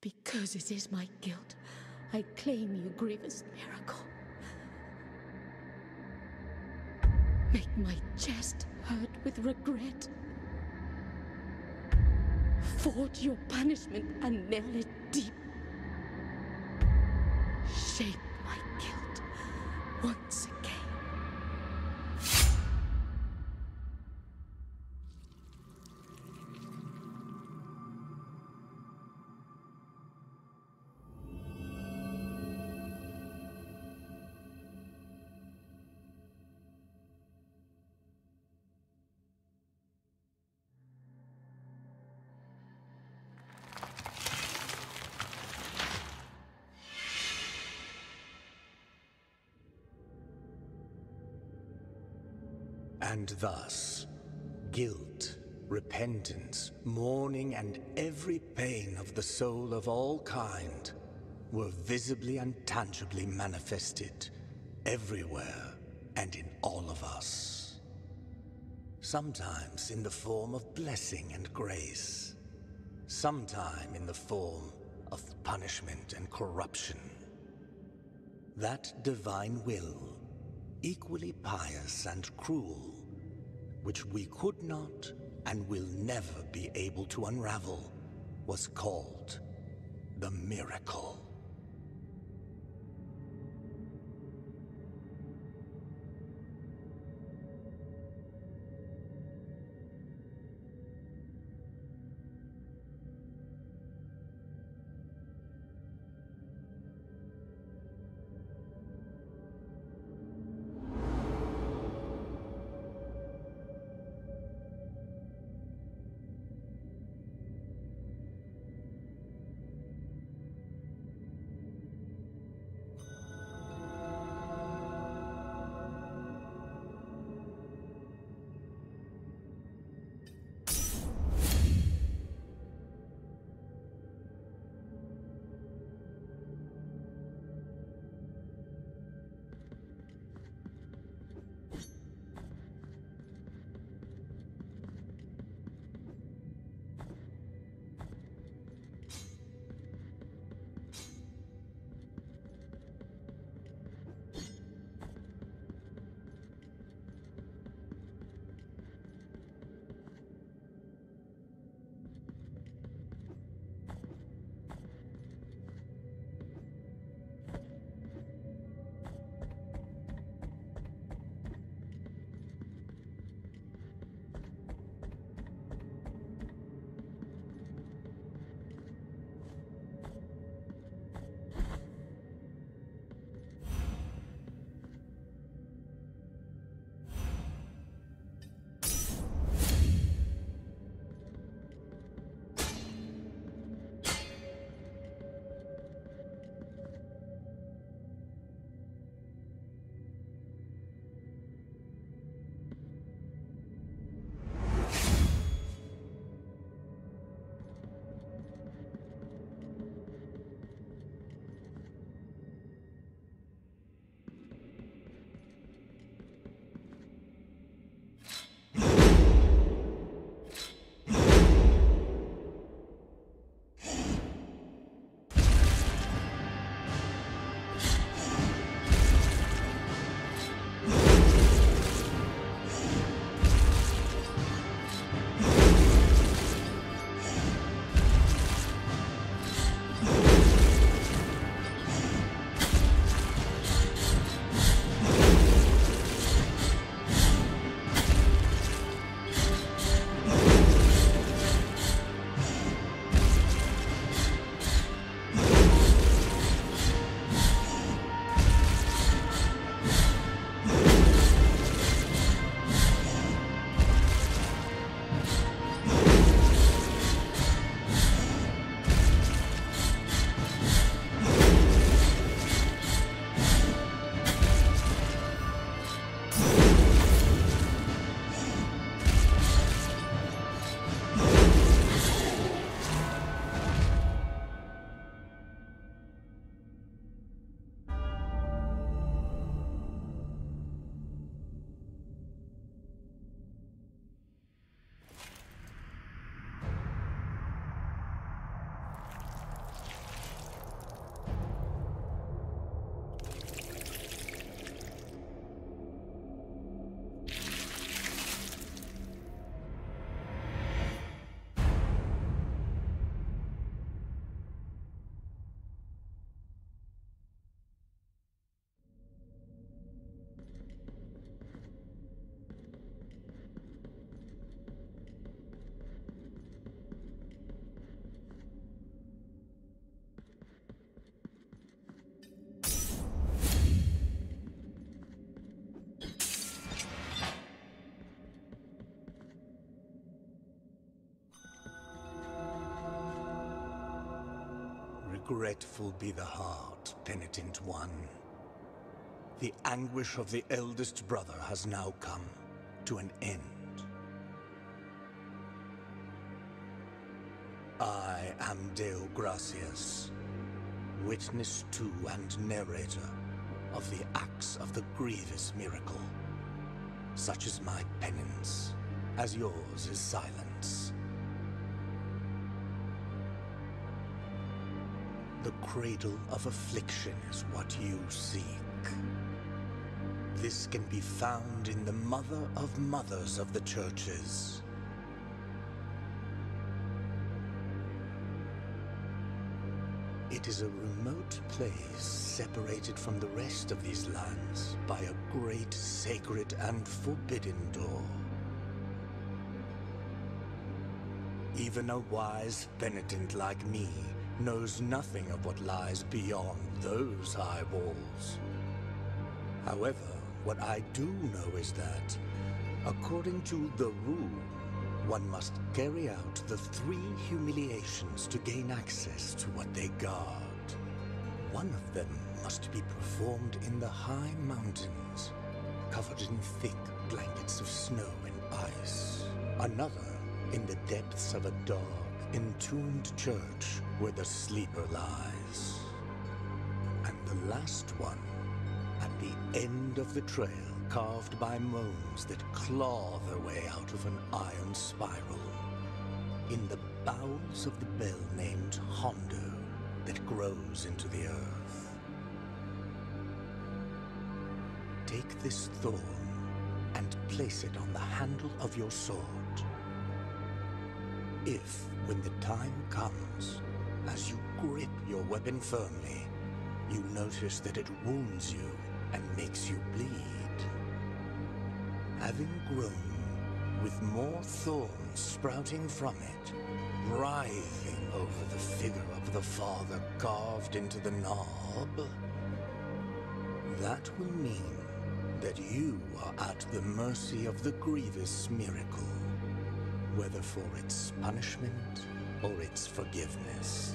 Because it is my guilt, I claim your grievous miracle. Make my chest hurt with regret. Forge your punishment and nail it deep. Shape And thus, guilt, repentance, mourning, and every pain of the soul of all kind were visibly and tangibly manifested everywhere and in all of us. Sometimes in the form of blessing and grace, sometime in the form of punishment and corruption. That divine will, equally pious and cruel, which we could not and will never be able to unravel, was called the miracle. Regretful be the heart, penitent one. The anguish of the eldest brother has now come to an end. I am Deo Gracias, witness to and narrator of the acts of the grievous miracle. Such is my penance, as yours is silence. The cradle of affliction is what you seek. This can be found in the mother of mothers of the churches. It is a remote place separated from the rest of these lands by a great sacred and forbidden door. Even a wise penitent like me knows nothing of what lies beyond those high walls. However, what I do know is that, according to the rule, one must carry out the three humiliations to gain access to what they guard. One of them must be performed in the high mountains, covered in thick blankets of snow and ice. Another in the depths of a dark, entombed church where the sleeper lies. And the last one at the end of the trail carved by moans that claw their way out of an iron spiral. In the bowels of the bell named Jondo that grows into the earth. Take this thorn and place it on the handle of your sword. If, when the time comes, as you grip your weapon firmly, you notice that it wounds you and makes you bleed, having grown with more thorns sprouting from it, writhing over the figure of the father carved into the knob, that will mean that you are at the mercy of the grievous miracle, whether for its punishment or its forgiveness.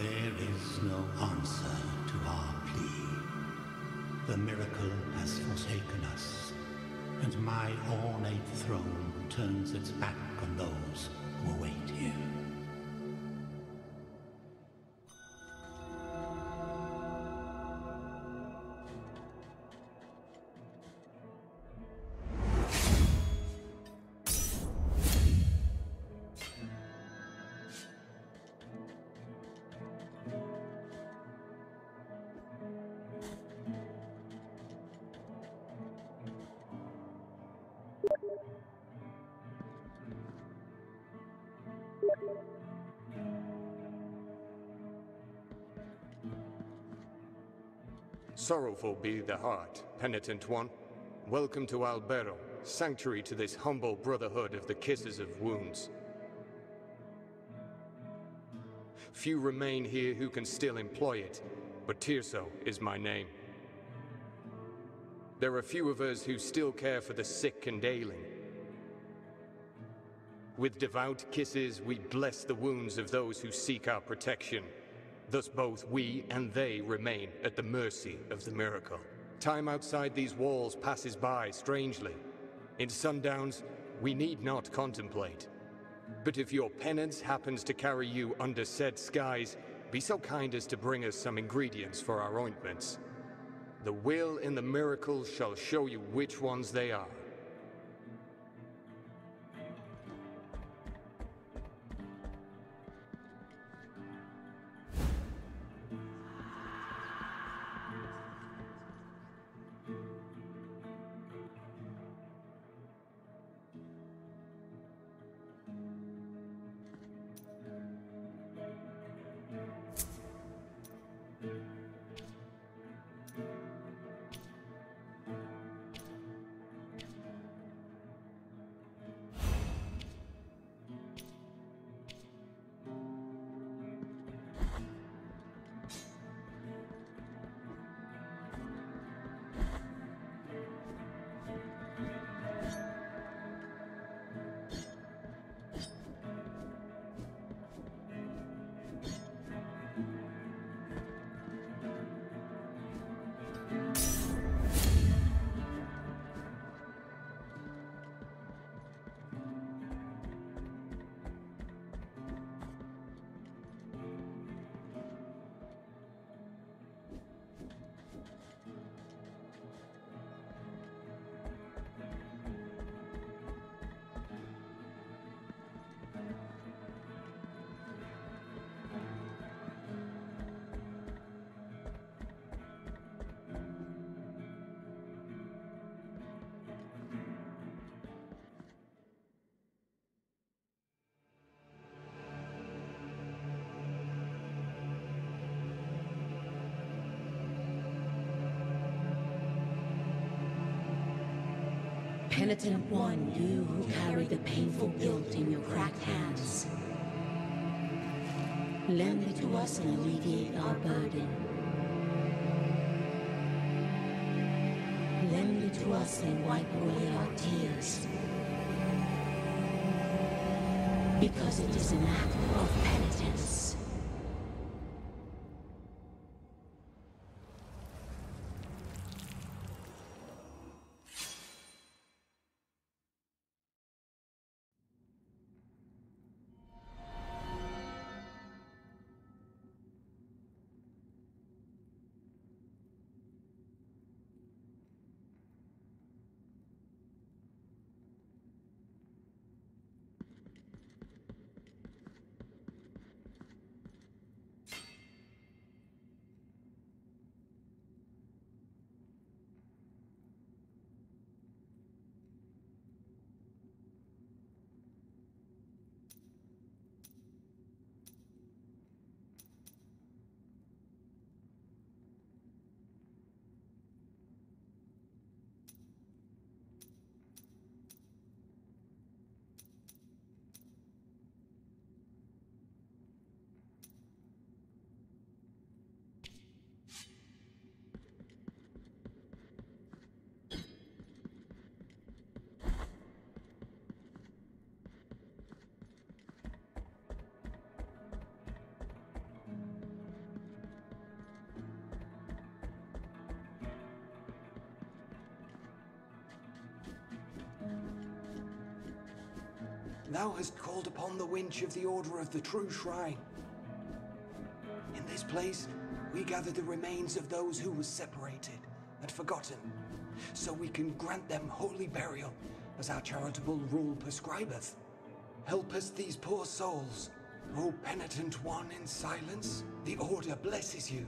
There is no answer to our plea. The miracle has forsaken us, and my ornate throne turns its back on those who await here. Sorrowful be the heart, penitent one. Welcome to Albero, sanctuary to this humble brotherhood of the kisses of wounds. Few remain here who can still employ it, but Tirso is my name. There are few of us who still care for the sick and ailing. With devout kisses, we bless the wounds of those who seek our protection. Thus both we and they remain at the mercy of the miracle. Time outside these walls passes by strangely. In sundowns, we need not contemplate. But if your penance happens to carry you under said skies, be so kind as to bring us some ingredients for our ointments. The will in the miracle shall show you which ones they are. Penitent one, you who carry the painful guilt in your cracked hands. Lend it to us and alleviate our burden. Lend it to us and wipe away our tears. Because it is an act of penitence. Thou hast called upon the winch of the Order of the True Shrine. In this place, we gather the remains of those who were separated and forgotten, so we can grant them holy burial, as our charitable rule prescribeth. Help us these poor souls, O penitent one in silence. The Order blesses you.